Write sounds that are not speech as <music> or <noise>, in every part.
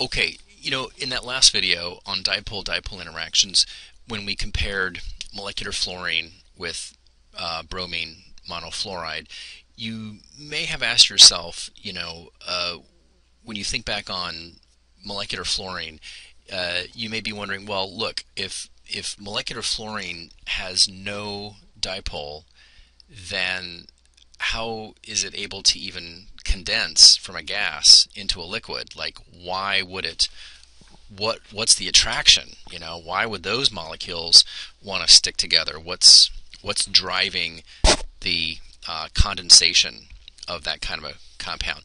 Okay, you know, in that last video on dipole-dipole interactions, when we compared molecular fluorine with uh, bromine monofluoride, you may have asked yourself, you know, uh, when you think back on molecular fluorine, uh, you may be wondering, well, look, if if molecular fluorine has no dipole, then how is it able to even condense from a gas into a liquid? Like, why would it? What what's the attraction? You know, why would those molecules want to stick together? What's what's driving the uh, condensation of that kind of a compound?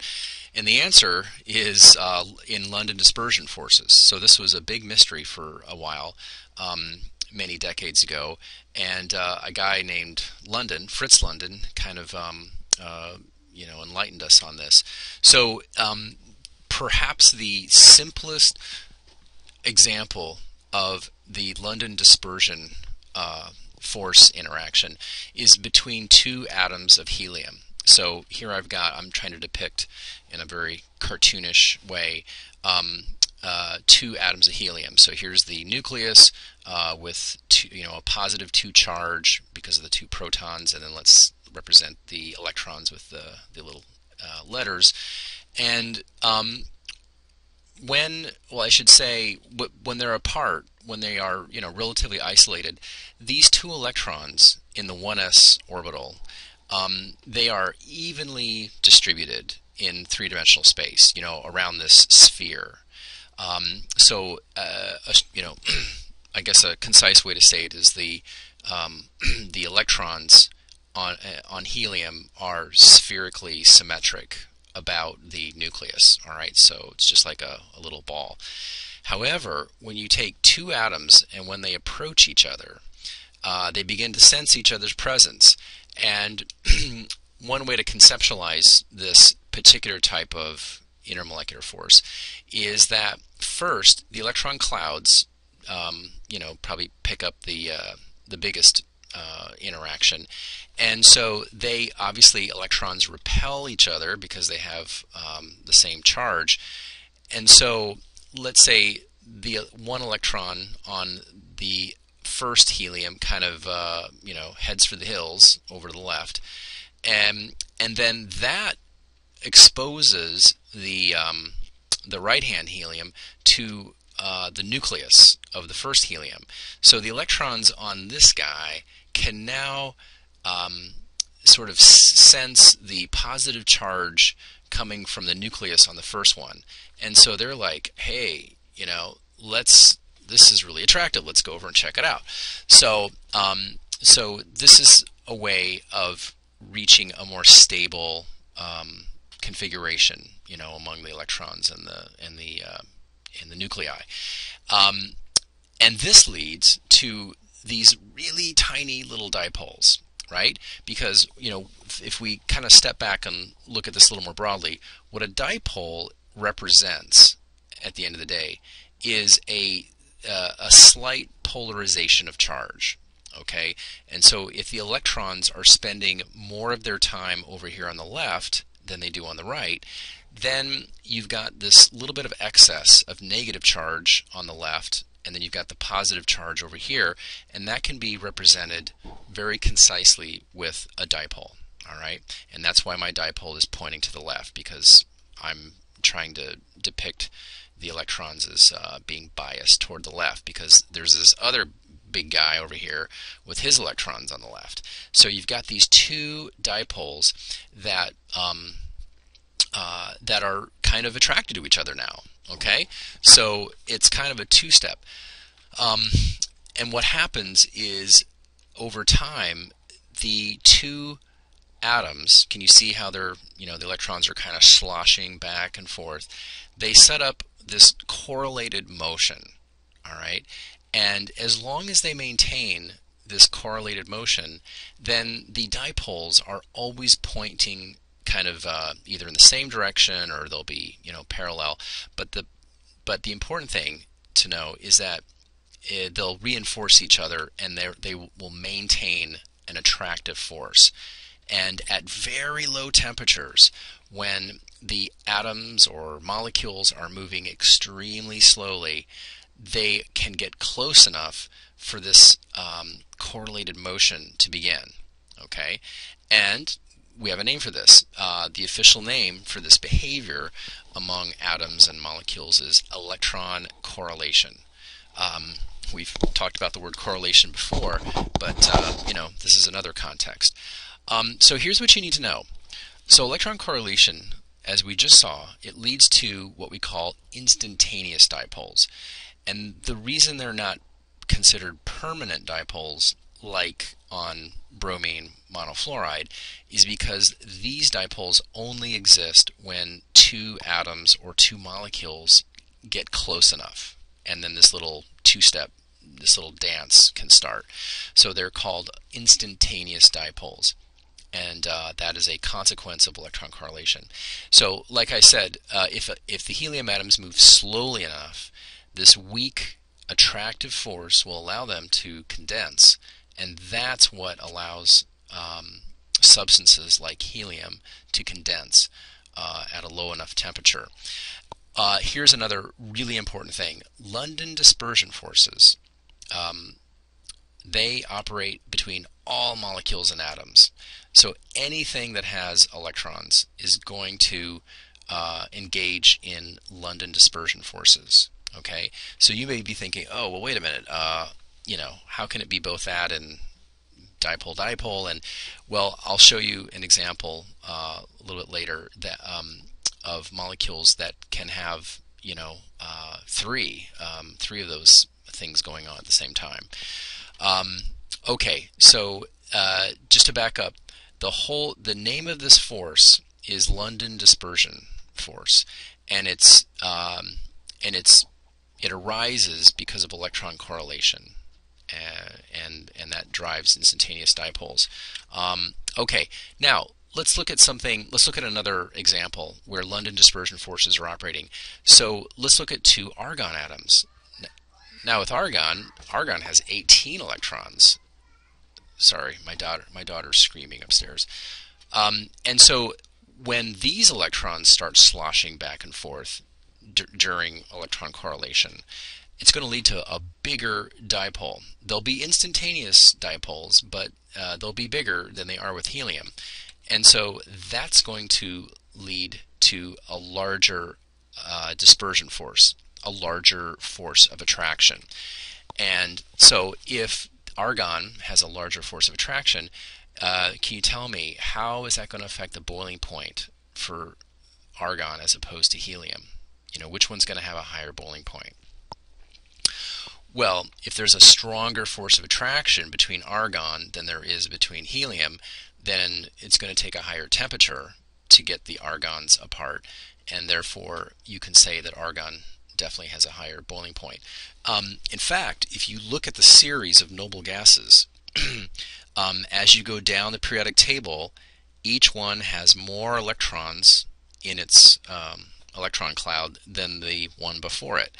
And the answer is uh, in London dispersion forces. So this was a big mystery for a while. Um, many decades ago, and uh, a guy named London, Fritz London, kind of um, uh, you know enlightened us on this. So um, perhaps the simplest example of the London dispersion uh, force interaction is between two atoms of helium. So here I've got, I'm trying to depict in a very cartoonish way um, two atoms of helium. So here's the nucleus uh, with two, you know a positive two charge because of the two protons, and then let's represent the electrons with the the little uh, letters. And um, when, well, I should say, when they're apart, when they are you know relatively isolated, these two electrons in the 1s orbital, um, they are evenly distributed in three-dimensional space, you know, around this sphere. Um, so, uh, you know, <clears throat> I guess a concise way to say it is the um, <clears throat> the electrons on uh, on helium are spherically symmetric about the nucleus. All right, so it's just like a, a little ball. However, when you take two atoms and when they approach each other, uh, they begin to sense each other's presence. And <clears throat> one way to conceptualize this particular type of intermolecular force is that first the electron clouds, um, you know, probably pick up the uh, the biggest uh, interaction, and so they obviously electrons repel each other because they have um, the same charge, and so let's say the one electron on the first helium kind of uh, you know heads for the hills over to the left, and and then that exposes the um, the right hand helium to uh, the nucleus of the first helium. So the electrons on this guy can now um, sort of sense the positive charge coming from the nucleus on the first one. And so they're like, hey, you know, let's, this is really attractive. Let's go over and check it out. So, um, so this is a way of reaching a more stable um, configuration, you know, among the electrons and the and the uh, and the nuclei, um, and this leads to these really tiny little dipoles, right? Because you know, if we kind of step back and look at this a little more broadly, what a dipole represents at the end of the day is a uh, a slight polarization of charge okay and so if the electrons are spending more of their time over here on the left than they do on the right, then you've got this little bit of excess of negative charge on the left, and then you've got the positive charge over here, and that can be represented very concisely with a dipole. All right, and that's why my dipole is pointing to the left because I'm trying to depict the electrons as uh, being biased toward the left because there's this other big guy over here with his electrons on the left. So you've got these two dipoles that um, uh, that are kind of attracted to each other now. Okay, so it's kind of a two-step. Um, and what happens is over time, the two atoms, can you see how they're, you know, the electrons are kind of sloshing back and forth? They set up this correlated motion, all right? And as long as they maintain this correlated motion, then the dipoles are always pointing kind of uh, either in the same direction or they'll be you know parallel. But the but the important thing to know is that it, they'll reinforce each other and they they will maintain an attractive force. And at very low temperatures, when the atoms or molecules are moving extremely slowly, they can get close enough for this um, correlated motion to begin. Okay, and we have a name for this. Uh, the official name for this behavior among atoms and molecules is electron correlation. Um, we've talked about the word correlation before, but uh, you know this is another context. Um, so here's what you need to know. So electron correlation, as we just saw, it leads to what we call instantaneous dipoles. And the reason they're not considered permanent dipoles like on bromine monofluoride is because these dipoles only exist when two atoms or two molecules get close enough. And then this little two-step, this little dance can start. So they're called instantaneous dipoles and uh, that is a consequence of electron correlation. So, like I said, uh, if if the helium atoms move slowly enough, this weak attractive force will allow them to condense, and that's what allows um, substances like helium to condense uh, at a low enough temperature. Uh, here's another really important thing: London dispersion forces. Um, they operate between all molecules and atoms. So anything that has electrons is going to uh, engage in London dispersion forces. Okay, so you may be thinking, oh, well, wait a minute. Uh, you know, how can it be both that and dipole dipole? And well, I'll show you an example uh, a little bit later that um, of molecules that can have you know uh, three um, three of those things going on at the same time. Um, okay, so uh, just to back up, the whole the name of this force is London dispersion force, and it's um, and it's it arises because of electron correlation, uh, and and that drives instantaneous dipoles. Um, okay, now let's look at something. Let's look at another example where London dispersion forces are operating. So let's look at two argon atoms. Now with argon, argon has 18 electrons. Sorry, my daughter, my daughter's screaming upstairs. Um, and so when these electrons start sloshing back and forth during electron correlation, it's going to lead to a bigger dipole. They'll be instantaneous dipoles, but uh, they'll be bigger than they are with helium. And so that's going to lead to a larger uh, dispersion force a larger force of attraction. And so if argon has a larger force of attraction, uh, can you tell me how is that going to affect the boiling point for argon as opposed to helium? You know, which one's going to have a higher boiling point? Well, if there's a stronger force of attraction between argon than there is between helium, then it's going to take a higher temperature to get the argons apart, and therefore you can say that argon definitely has a higher boiling point. Um, in fact, if you look at the series of noble gases, <clears throat> um, as you go down the periodic table, each one has more electrons in its um, electron cloud than the one before it.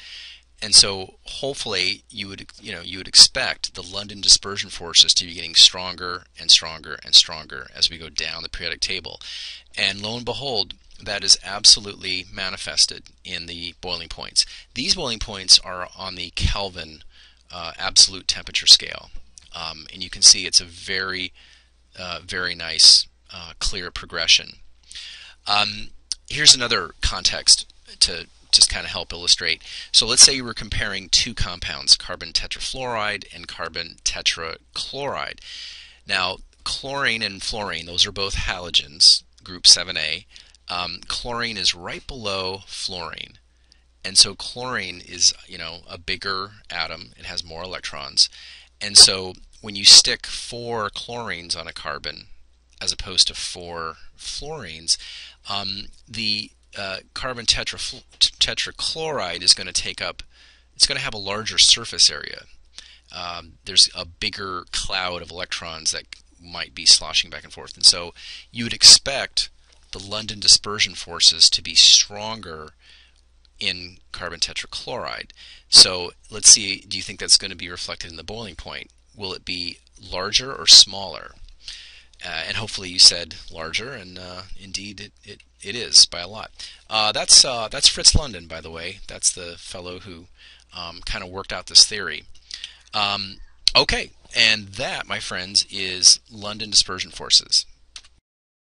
And so hopefully you would you know you would expect the London dispersion forces to be getting stronger and stronger and stronger as we go down the periodic table. And lo and behold, that is absolutely manifested in the boiling points. These boiling points are on the Kelvin uh, absolute temperature scale. Um, and you can see it's a very, uh, very nice, uh, clear progression. Um, here's another context to just kind of help illustrate. So let's say you were comparing two compounds, carbon tetrafluoride and carbon tetrachloride. Now, chlorine and fluorine, those are both halogens, group 7A. Um, chlorine is right below fluorine. And so chlorine is, you know, a bigger atom. It has more electrons. And so when you stick four chlorines on a carbon as opposed to four fluorines, um, the uh, carbon tetra tetrachloride is going to take up, it's going to have a larger surface area. Um, there's a bigger cloud of electrons that might be sloshing back and forth. And so you would expect the London dispersion forces to be stronger in carbon tetrachloride. So let's see, do you think that's going to be reflected in the boiling point? Will it be larger or smaller? Uh, and hopefully you said larger, and uh, indeed it, it, it is by a lot. Uh, that's uh, that's Fritz London, by the way. That's the fellow who um, kind of worked out this theory. Um, okay, and that, my friends, is London dispersion forces.